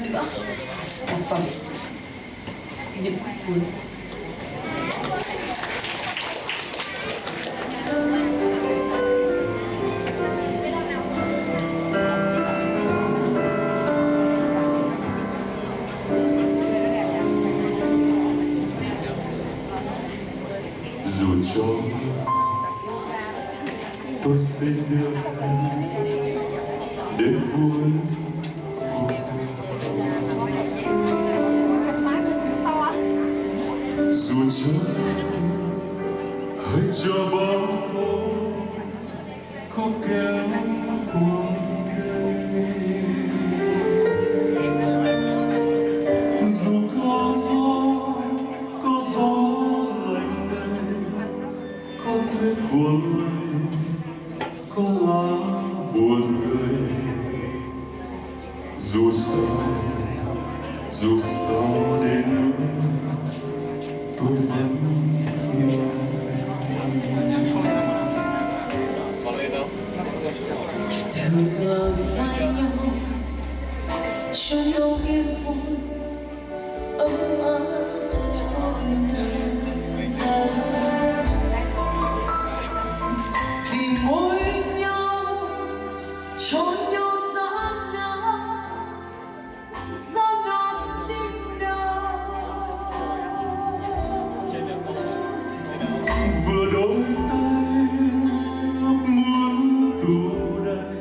theo nữa? Tác phẩm. Những cuối dù cho tôi xin được đến cuối hãy cho bao câu có kéo cuộc đời dù có gió có gió lạnh đây có tuyết buồn lầy nhau vui. Ấm áp tìm nhau cho nhau sát nắng sát nắng tim đau vừa đôi tay ước muốn tù đầy.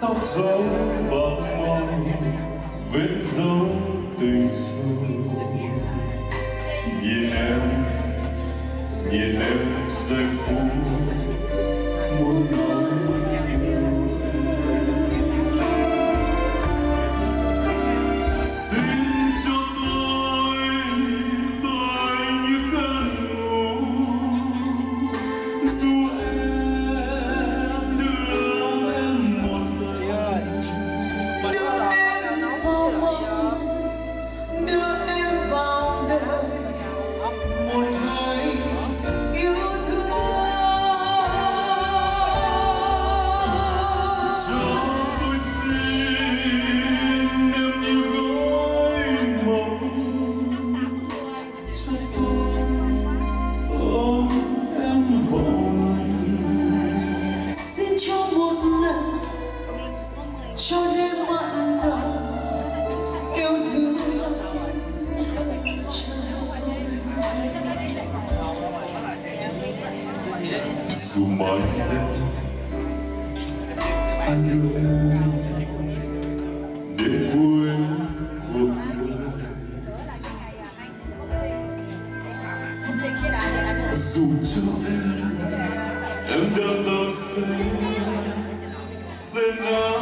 Tóc rối bạc màu vết dấu tình xưa. Nhìn em nhìn em rơi phút. Dù mãi đêm anh đưa em đến cuối cuộc đời dù cho em em đang đau say sẽ nát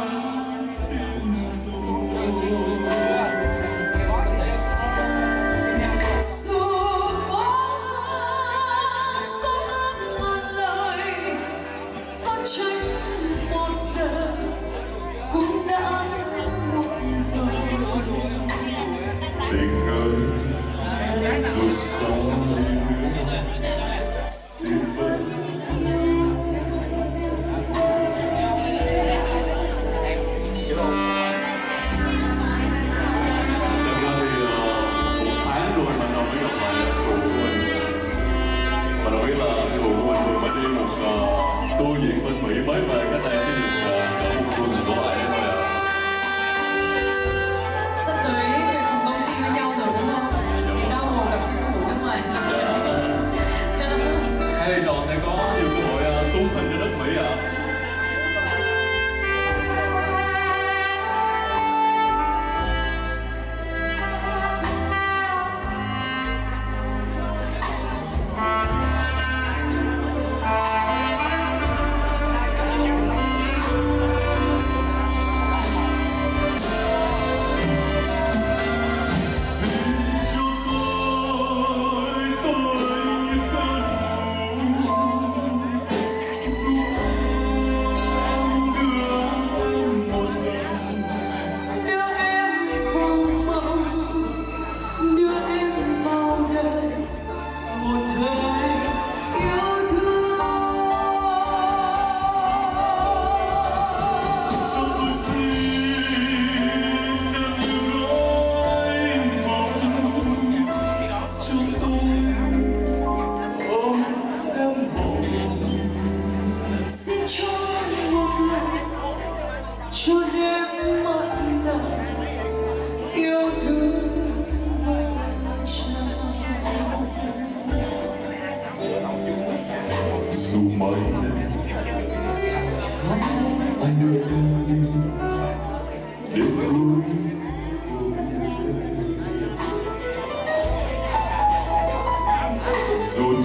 for so many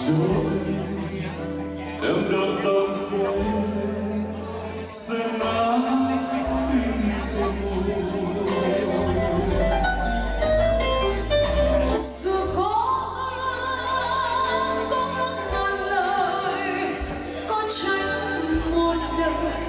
rồi em đang đau say say nát tim tôi. Dù có có ngàn lời, có trách một đời.